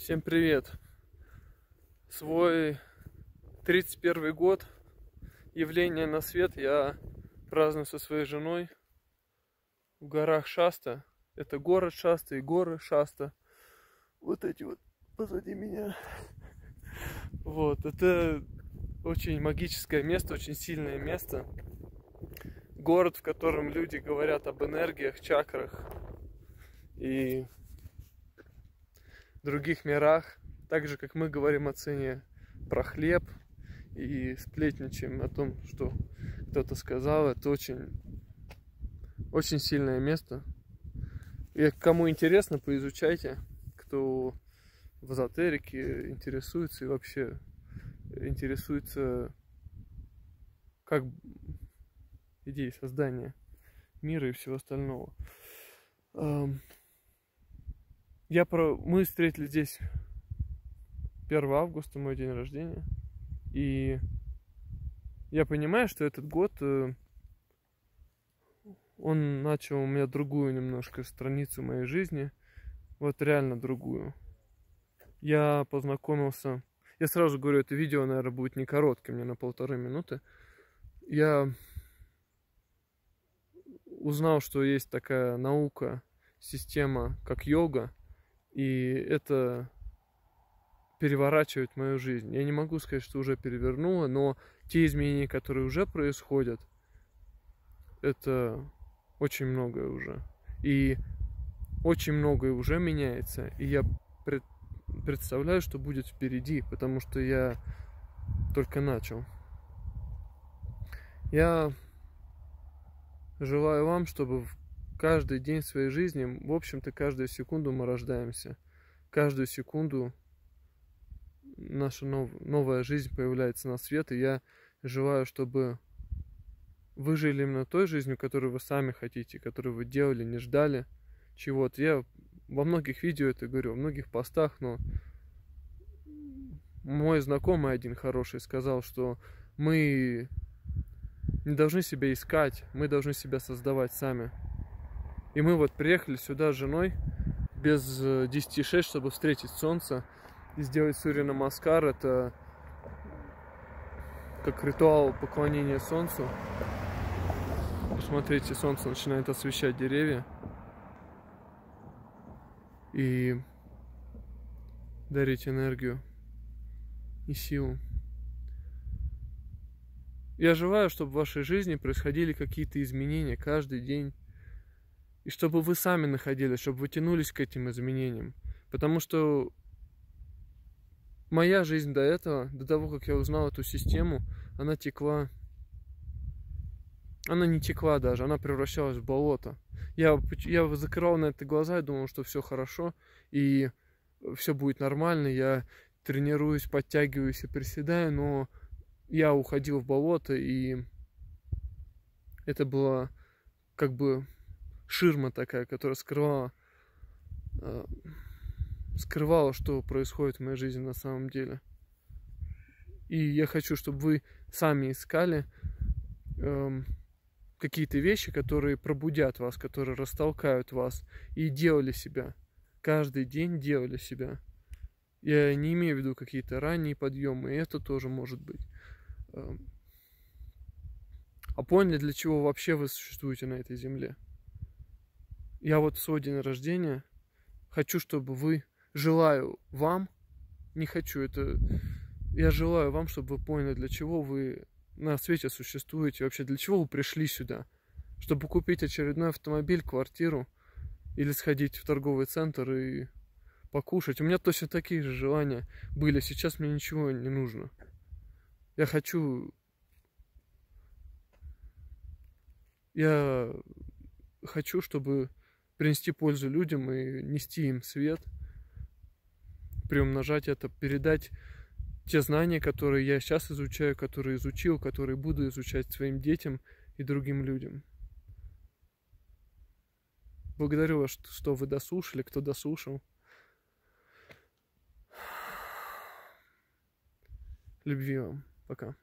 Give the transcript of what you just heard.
Всем привет! Свой 31 год явления на свет я праздную со своей женой в горах Шаста. Это город Шаста и горы Шаста. Вот эти вот позади меня. Вот, это очень магическое место, очень сильное место. Город, в котором люди говорят об энергиях, чакрах и других мирах. Так же, как мы говорим о цене про хлеб и сплетничаем о том, что кто-то сказал. Это очень, очень сильное место. И кому интересно, поизучайте. Кто в эзотерике интересуется и вообще интересуется как идеей создания мира и всего остального. Я про... Мы встретились здесь 1 августа, мой день рождения. И я понимаю, что этот год, э, он начал у меня другую немножко страницу моей жизни. Вот реально другую. Я познакомился... Я сразу говорю, это видео, наверное, будет не коротким, мне на полторы минуты. Я узнал, что есть такая наука, система, как йога, и это переворачивает мою жизнь. Я не могу сказать, что уже перевернуло, но те изменения, которые уже происходят, это очень многое уже. И очень многое уже меняется. И я пред, представляю, что будет впереди, потому что я только начал. Я желаю вам, чтобы каждый день своей жизни, в общем-то, каждую секунду мы рождаемся. Каждую секунду наша нов, новая жизнь появляется на свет, и я желаю, чтобы вы жили именно той жизнью, которую вы сами хотите, которую вы делали, не ждали чего-то. Я во многих видео это говорю, во многих постах, но мой знакомый один хороший сказал, что мы не должны себя искать, мы должны себя создавать сами. И мы вот приехали сюда с женой без 10-6, э, чтобы встретить солнце и сделать Сурья Намаскар. Это как ритуал поклонения солнцу. Посмотрите, солнце начинает освещать деревья. И дарить энергию и силу. Я желаю, чтобы в вашей жизни происходили какие-то изменения каждый день и чтобы вы сами находились, чтобы вы тянулись к этим изменениям. Потому что моя жизнь до этого, до того, как я узнал эту систему, она текла... Она не текла даже, она превращалась в болото. Я, я закрывал на это глаза и думал, что все хорошо, и все будет нормально, я тренируюсь, подтягиваюсь и приседаю, но я уходил в болото, и это было как бы ширма такая, которая скрывала, э, скрывала, что происходит в моей жизни на самом деле. И я хочу, чтобы вы сами искали э, какие-то вещи, которые пробудят вас, которые растолкают вас, и делали себя. Каждый день делали себя. Я не имею в виду какие-то ранние подъемы, и это тоже может быть. Эм, а поняли, для чего вообще вы существуете на этой земле? Я вот свой день рождения хочу, чтобы вы, желаю вам, не хочу, это я желаю вам, чтобы вы поняли, для чего вы на свете существуете, вообще для чего вы пришли сюда. Чтобы купить очередной автомобиль, квартиру или сходить в торговый центр и покушать. У меня точно такие же желания были. Сейчас мне ничего не нужно. Я хочу... Я хочу, чтобы принести пользу людям и нести им свет, приумножать это, передать те знания, которые я сейчас изучаю, которые изучил, которые буду изучать своим детям и другим людям. Благодарю вас, что вы дослушали, кто дослушал. Любви вам. Пока.